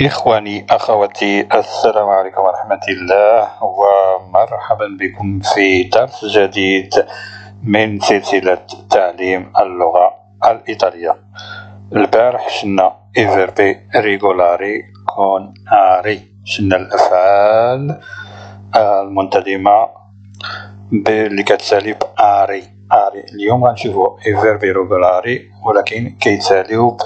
إخواني أخواتي السلام عليكم ورحمة الله ومرحبا بكم في درس جديد من سلسلة تعليم اللغة الإيطالية. البارح شفنا i verbi regolari con are شفنا الأفعال المنتظمة اللي كتسالي ب are are اليوم غنشوفو i verbi regolari ولكن كيتساليو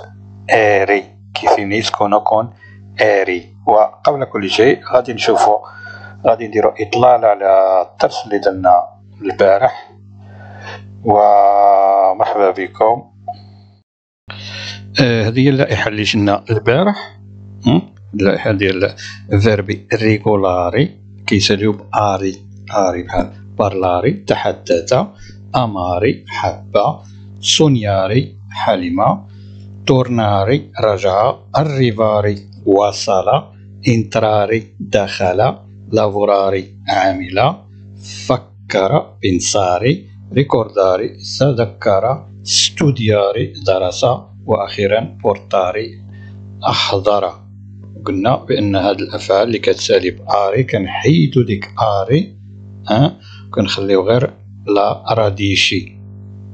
ب ere che finiscono con ere. وقبل كل شيء غادي نشوفو غادي نديرو إطلال على الدرس اللي درنا البارح. ومرحبا بكم. آه، هذه هي اللائحة اللي شفنا البارح. اللائحة ديال verbi regolari كيساليو ب are are بحال parlare تحدث amare حبة sognare حلمة tornare رجع arrivare. وصل entrare دخل lavorare عمل فكر pensare ricordare تذكر studiare درس وأخيرا portare أحضر. قلنا بأن هاد الأفعال اللي كتسالي ب are كنحيدو ديك are ها؟ كنخليو غير la radice.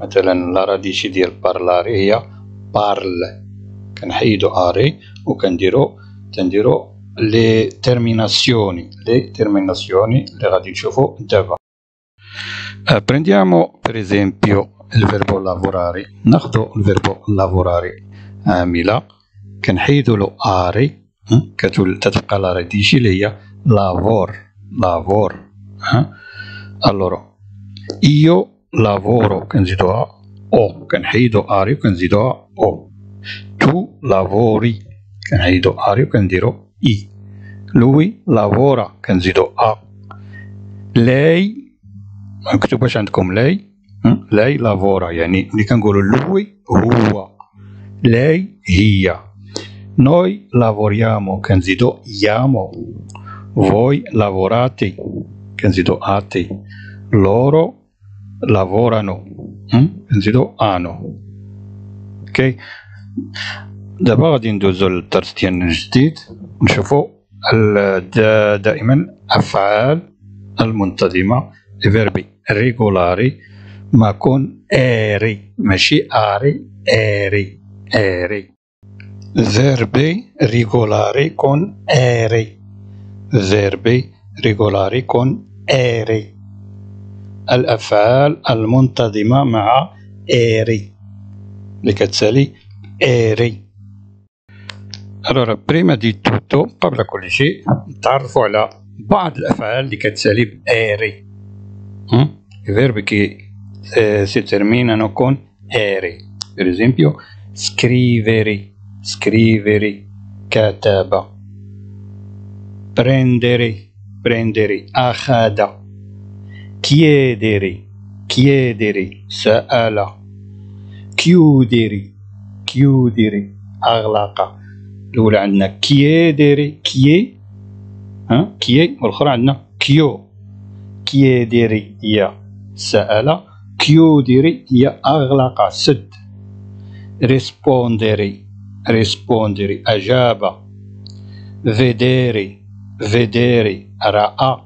مثلا la radice ديال parlare هي parl. كنحيدو are وكنديرو تنديرو لي تيرميناسيوني لي تيرميناسيوني اللي غادي نشوفو دابا Prendiamo per esempio il verbo lavorare ناخذ الفيربو lavorare عاملة كنحيدو له اري كتبقى لا راديشي اللي هي لافور لافور allora io lavoro كنزيدوها او كنحيدو اري وكنزيدوها او tu lavori كنحيدو اري وكنديرو اي lui lavora كنزيدو ا lei ما مكتوباش عندكم لاي لاي لافورا يعني ملي كنقولوا لوي هو لاي هي نوي لافوريامو كنزيدو يامو فوي لافوراتي كنزيدو اتي لورو لافورانو كنزيدو انو اوكي دابا غادي ندوزو للدرس ديالنا الجديد نشوفو دائما أفعال المنتظمة verbi regolari ma con ere ماشي are ere ere verbi regolari con ere verbi regolari con ere الأفعال المنتظمة مع ere اللي كتسالي ere الوغ بريما دي توتو قبل كل شيء نتعرفوا على بعض الافعال اللي كتسالي باري i verbi che eh, si terminano con ere. Per esempio, scrivere, scrivere, kataba. Prendere, prendere, akhada. Chiedere, chiedere, sa'ala. Chiudere, chiudere, aghlaqa. الأولى عندنا chiedere chie ها؟ chie والأخرى عندنا chiu. chiedere هي سأل chiudere هي أغلق سد. rispondere rispondere أجاب vedere vedere رأى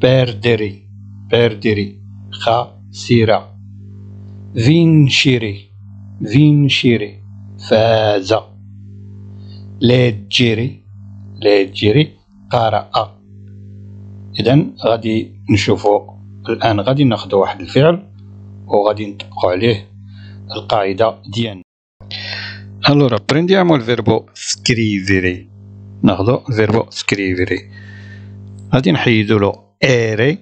perdere perdere خسر vincere vincere فاز. leggere leggere قرأ اذا غادي نشوفوا الآن غادي ناخذ واحد الفعل وغادي نطبقوا عليه القاعدة ديالنا. Allora prendiamo il verbo scrivere. ناخذ ال verbo scrivere. غادي نحيدو له ere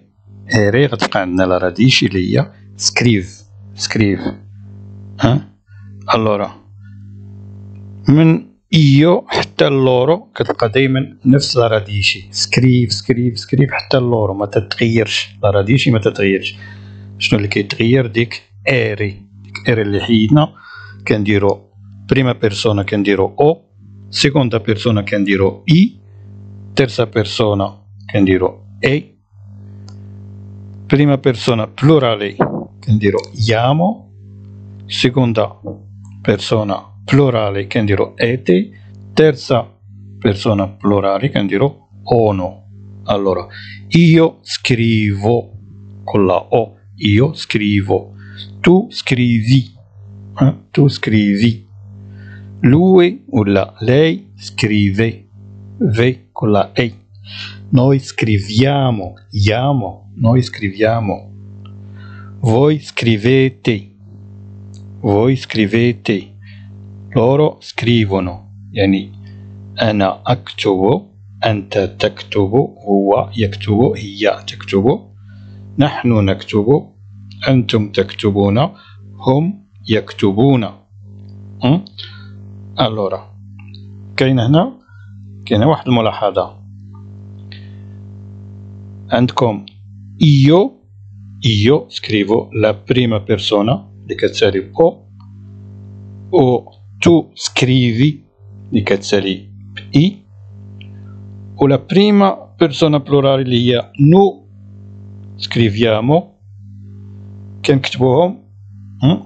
ere غتبقى عندنا la radice اللي هي scriv scriv ها؟ Allora من io حتى ال loro كتبقى دايما نفس la radice. scriv scriv scriv حتى ال loro ما تتغيرش. la radice ما تتغيرش. شنو اللي كيتغير؟ ديك ere. ديك ere اللي حيدنا كنديرو. prima persona كنديرو o seconda persona كنديرو i تيرسا بيرسونا كنديرو اي بريما بيرسونا بلورالي كنديرو يامو seconda persona plurale che dirò ete, terza persona plurale che dirò ono. Allora, io scrivo con la O, io scrivo, tu scrivi, eh? tu scrivi, lui o la lei scrive, ve con la E. Noi scriviamo, iamo, noi scriviamo. Voi scrivete, voi scrivete loro scrivono يعني أنا أكتب أنت تكتب هو يكتب هي تكتب نحن نكتب أنتم تكتبون هم يكتبون allora كاين هنا كاين واحد الملاحظة عندكم io io scrivo la prima persona اللي كتسالي أو أو تو سكريفي اللي كتسالي بإي ولا بريما بيرسونا بلورال اللي هي نو سكريفيامو كنكتبوهم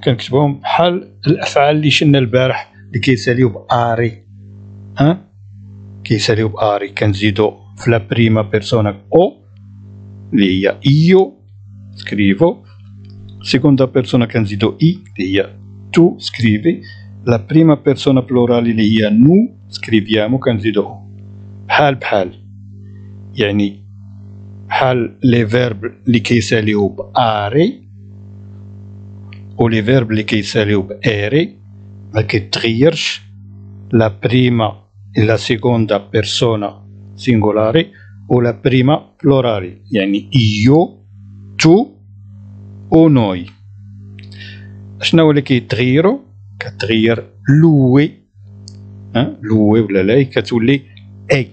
كنكتبوهم بحال الافعال اللي شنا البارح اللي كيساليو باري ها كيساليو باري كنزيدو في لا بريما بيرسونا او اللي هي ايو سكريفو سيكوندا بيرسونا كنزيدو اي اللي هي تو سكريفي لا بريما بيرسونا بلورال اللي هي نو سكريفيامو كنزيدو بحال بحال يعني بحال لي فيرب اللي كيساليو باري و لي فيرب اللي كيساليو باري ما كيتغيرش لا بريما لا سيكوندا بيرسونا سينغولاري و لا بريما بلورالي يعني يو تو و نوي شنو اللي كيتغيرو كتغير lui ها؟ lui ولا lei كتولي e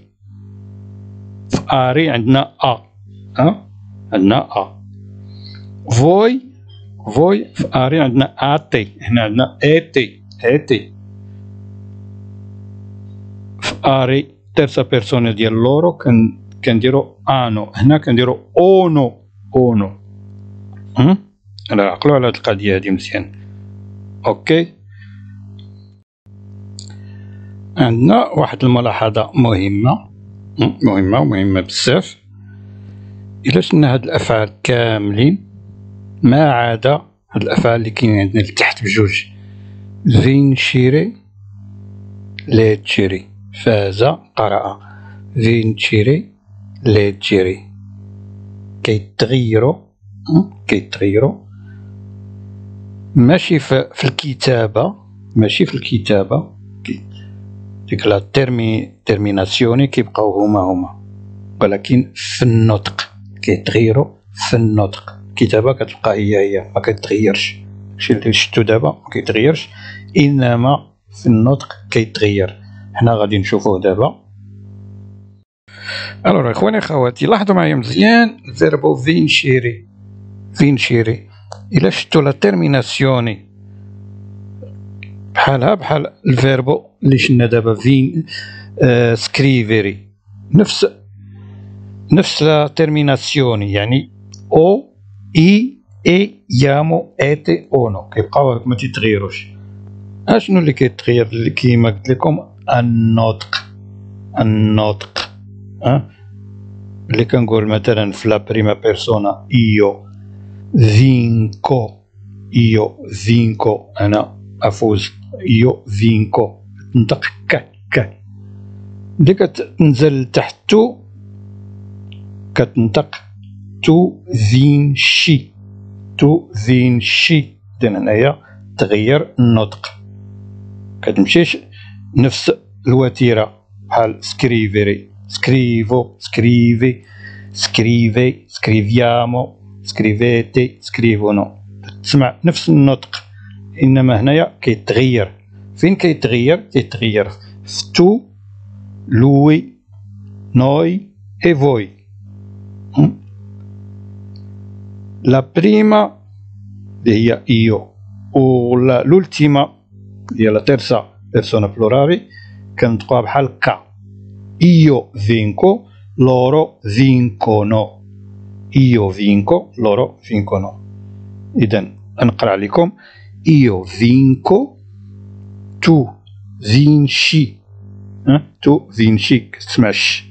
في are عندنا a ها؟ عندنا a voi voi في are عندنا ate هنا عندنا ete ete في are terza persona ديال loro كن كنديرو ano. هنا كنديرو ono ono. على عقلوا على هاد القضية هادي مزيان okay؟ عندنا واحد الملاحظة مهمة. مهمة ومهمه بزاف. إلا شفنا هاد الأفعال كاملين ما عدا هاد الأفعال اللي كاينين عندنا لتحت بجوج. vincere leggere فاز قرأ vincere leggere كيتغيروا كيتغيروا. ماشي في الكتابة ماشي في الكتابة. ديك la termi terminazione كيبقاو هما هما. ولكن في النطق كيتغيروا في النطق. الكتابة كتبقى هي هي ما كتغيرش. داكشي اللي شفتو دابا ما كيتغيرش. إنما في النطق كيتغير. حنا غادي نشوفوه دابا. alors إخواني أخواتي لاحظوا معايا مزيان ال verbo vincere. vincere. إلا شفتو la terminazione. بحالها بحال ال verbo اللي شنا دابا فين آه scrivere. نفس نفس la terminazione يعني o i e iamo ete ono كيبقاو ما تيتغيروش. اشنو اللي كيتغير؟ كيما قلت لكم النطق. النطق. أه؟ اللي كنقول مثلا في la prima persona io. vinco. io vinco. أنا أفوز. io vinco. تنطق ك ك ملي كتنزل تحتو كتنطق tu vinci tu vinci اذا هنايا تغير النطق. كتمشيش نفس الوتيرة بحال scrivere. scrivo scrivi scrive scriviamo scrivete scrivono. تسمع نفس النطق. انما هنايا كيتغير فين كيتغير كيتغير في تو لوي نوي اي فوي لا بريما اللي هي ايو l'ultima هي لا تيرسا بيرسونا بلورالي كنطقوها بحال كا io vinco loro vincono io vinco loro vincono اذا نقرا عليكم io vinco tu vinci تو فينشي كتسمعش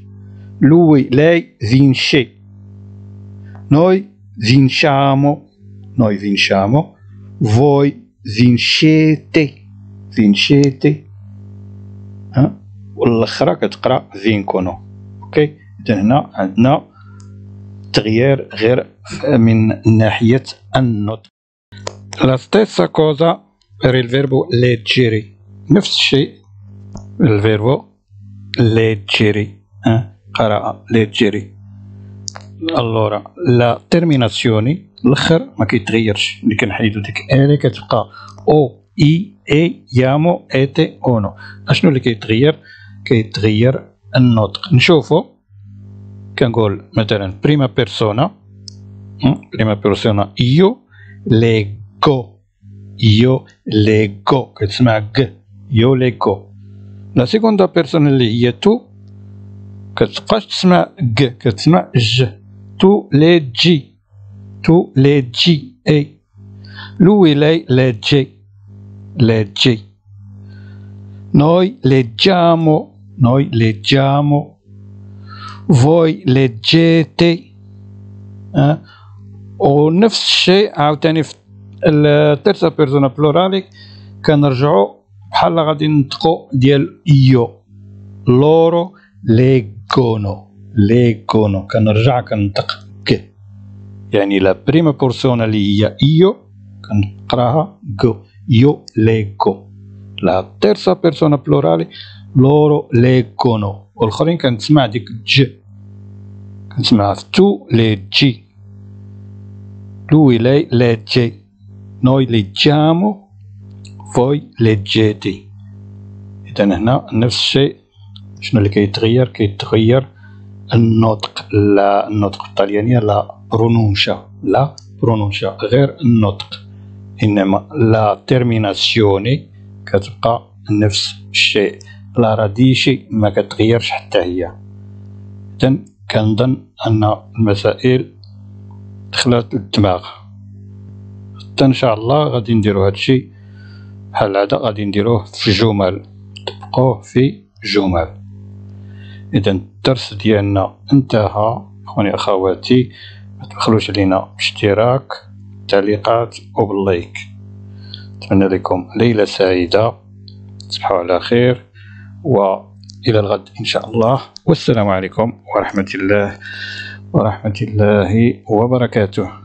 لوي لاي فينشي نوي فينشامو نوي فينشامو فوي فينشيتي فينشيتي ها والاخرى كتقرا فينكونو اوكي اذا هنا عندنا تغيير غير من ناحية النطق لا stessa cosa per il verbo leggere نفس الشيء الفيربو leggere قرأ leggere allora لا terminazione الاخر ما كيتغيرش اللي كنحيدو ديك الي كتبقى او اي اي يامو ايتي اونو اشنو اللي كيتغير كيتغير النطق نشوفو كنقول مثلا بريما بيرسونا بريما بيرسونا يو ليغو يو ليغو كتسمع ج يو ليغو لا سيكوندا بيرسونا اللي هي تو كتبقاش تسمع ج كتسمع ج تو ليجي تو ليجي اي lui lei legge legge noi leggiamo noi leggiamo voi leggete أه؟ ونفس الشيء عاوتاني في التيرسا بيرسونا بلورالي كنرجعو بحال غادي نطقو ديال ايو لورو ليغونو ليغونو كنرجع كنطق ك يعني لا بريما بورسونا اللي هي ايو كنقراها جو يو ليغو لا تيرسا بيرسونا بلورالي لورو ليغونو والاخرين كنسمع ديك ج كنسمعها في تو لي جي lui lei legge noi leggiamo voi leggete. اذا هنا نفس الشيء شنو اللي كيتغير كيتغير النطق لا النطق الطليانية la pronuncia la pronuncia غير النطق انما la terminazione كتبقى نفس الشيء لا راديشي ما كتغيرش حتى هي اذا كنظن ان المسائل دخلت للدماغ حتى إن شاء الله غادي نديرو هادشي بحال العادة غادي نديروه في جمل تبقوه في جمل إذا الدرس ديالنا انتهى. أخواني أخواتي ما تبخلوش علينا باشتراك تعليقات وباللايك اتمنى لكم ليلة سعيدة. تصبحوا على خير. وإلى الغد إن شاء الله. والسلام عليكم ورحمة الله ورحمة الله وبركاته.